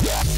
Yeah.